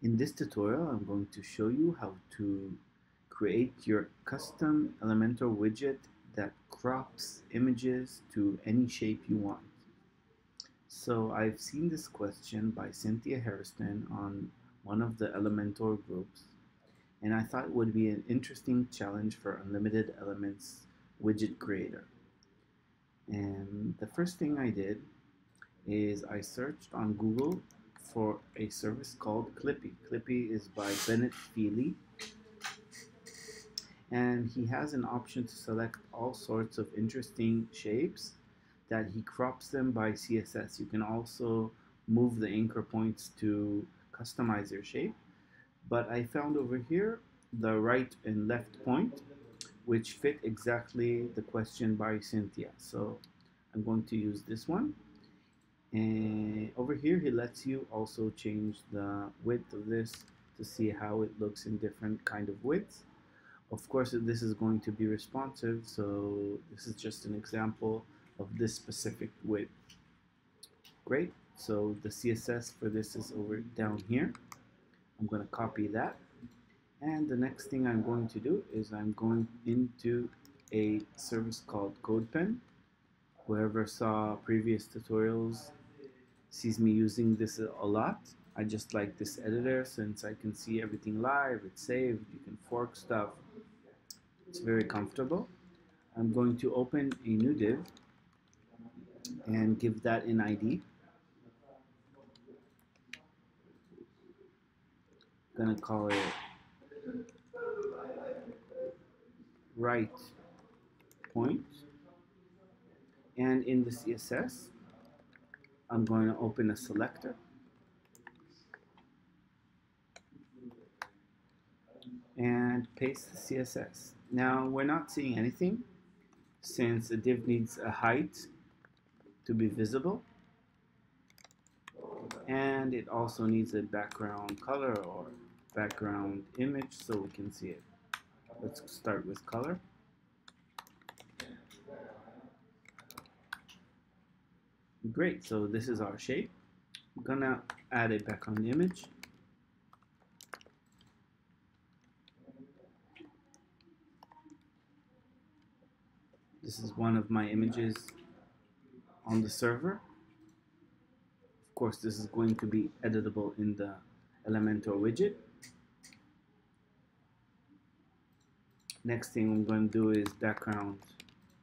In this tutorial, I'm going to show you how to create your custom Elementor widget that crops images to any shape you want. So I've seen this question by Cynthia Hairston on one of the Elementor groups, and I thought it would be an interesting challenge for Unlimited Elements widget creator. And the first thing I did is I searched on Google for a service called Clippy. Clippy is by Bennett Feely. And he has an option to select all sorts of interesting shapes that he crops them by CSS. You can also move the anchor points to customize your shape. But I found over here the right and left point, which fit exactly the question by Cynthia. So I'm going to use this one. And over here, he lets you also change the width of this to see how it looks in different kind of widths. Of course, this is going to be responsive, so this is just an example of this specific width. Great, so the CSS for this is over down here. I'm going to copy that. And the next thing I'm going to do is I'm going into a service called CodePen. Whoever saw previous tutorials sees me using this a lot. I just like this editor since I can see everything live, it's saved, you can fork stuff. It's very comfortable. I'm going to open a new div and give that an ID. I'm gonna call it right point and in the CSS I'm going to open a selector. And paste the CSS. Now we're not seeing anything since the div needs a height to be visible. And it also needs a background color or background image so we can see it. Let's start with color. Great, so this is our shape. I'm gonna add a background image. This is one of my images on the server. Of course, this is going to be editable in the Elementor widget. Next thing I'm going to do is background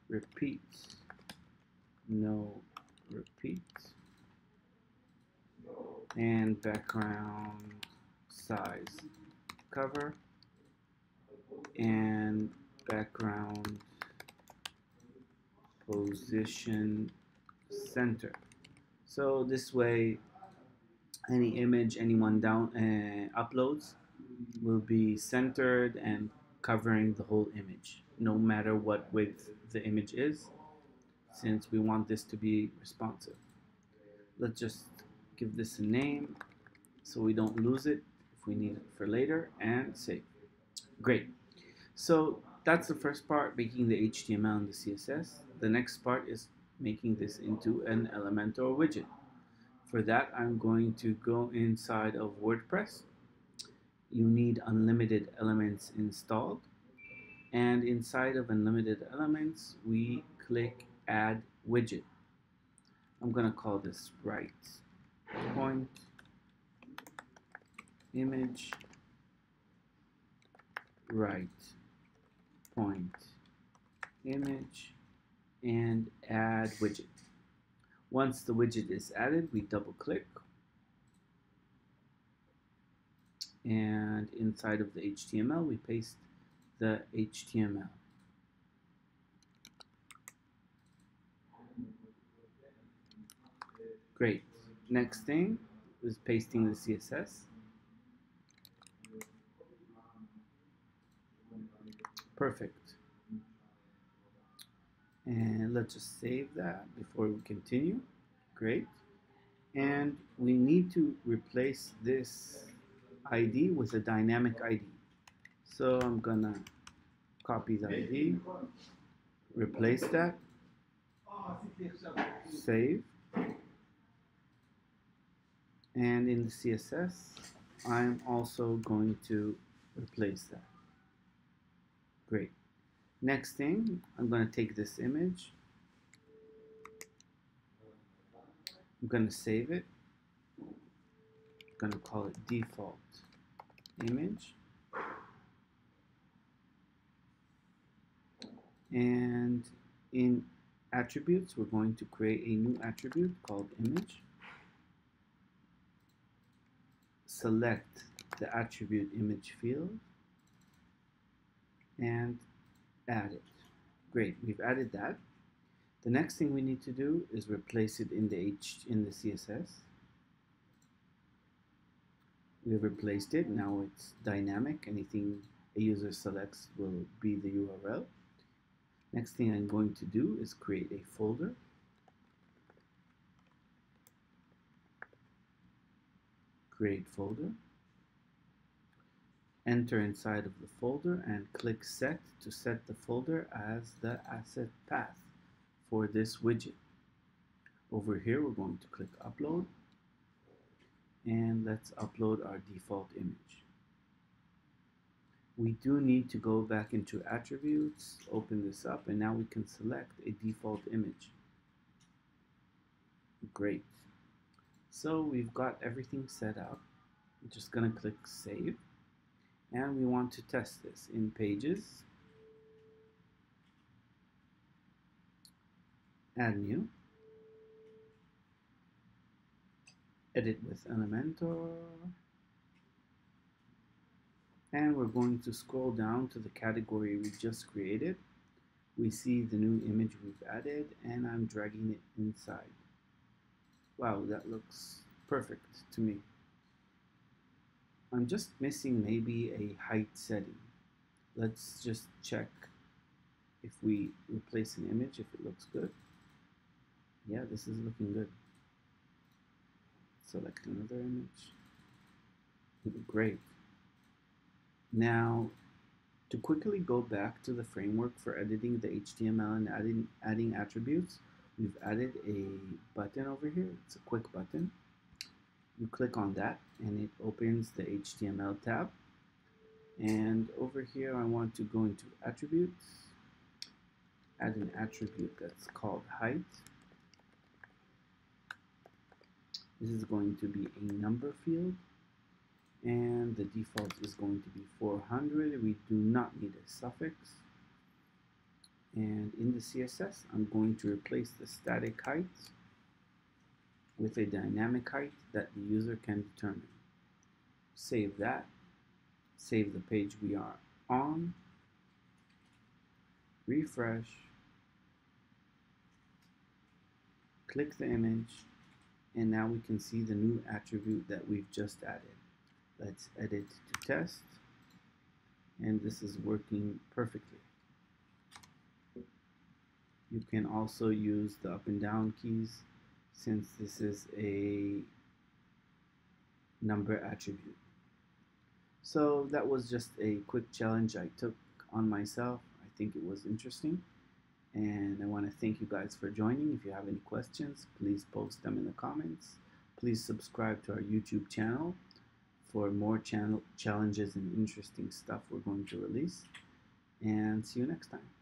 repeat. No repeat and background size. Cover. And background position center. So this way any image anyone down uh, uploads will be centered and covering the whole image no matter what width the image is since we want this to be responsive. Let's just give this a name so we don't lose it if we need it for later and save. Great. So that's the first part, making the HTML and the CSS. The next part is making this into an Elementor widget. For that, I'm going to go inside of WordPress. You need unlimited elements installed. And inside of unlimited elements, we click add widget. I'm going to call this right point image right point image and add widget. Once the widget is added, we double click and inside of the HTML we paste the HTML. Great. Next thing is pasting the CSS. Perfect. And let's just save that before we continue. Great. And we need to replace this ID with a dynamic ID. So I'm gonna copy the ID, replace that, save, and in the CSS I'm also going to replace that. Great. Next thing, I'm going to take this image. I'm going to save it. I'm going to call it default image. And in attributes, we're going to create a new attribute called image. Select the attribute image field and add it. Great, we've added that. The next thing we need to do is replace it in the H in the CSS. We've replaced it. Now it's dynamic. Anything a user selects will be the URL. Next thing I'm going to do is create a folder. Create folder. Enter inside of the folder and click set to set the folder as the asset path for this widget. Over here we're going to click upload and let's upload our default image. We do need to go back into attributes, open this up, and now we can select a default image. Great. So we've got everything set up. I'm just going to click save. And we want to test this in pages. Add new. Edit with Elementor. And we're going to scroll down to the category we just created. We see the new image we've added and I'm dragging it inside wow that looks perfect to me I'm just missing maybe a height setting. Let's just check if we replace an image, if it looks good. Yeah, this is looking good. Select another image. Great. Now, to quickly go back to the framework for editing the HTML and adding, adding attributes, we've added a button over here. It's a quick button. You click on that and it opens the HTML tab. And over here I want to go into attributes. Add an attribute that's called height. This is going to be a number field. And the default is going to be 400 we do not need a suffix and in the CSS I'm going to replace the static height with a dynamic height that the user can determine. Save that. Save the page we are on. Refresh. Click the image. And now we can see the new attribute that we've just added. Let's edit to test. And this is working perfectly. You can also use the up and down keys since this is a number attribute. So that was just a quick challenge I took on myself. I think it was interesting. And I want to thank you guys for joining. If you have any questions, please post them in the comments. Please subscribe to our YouTube channel for more channel challenges and interesting stuff we're going to release. And see you next time.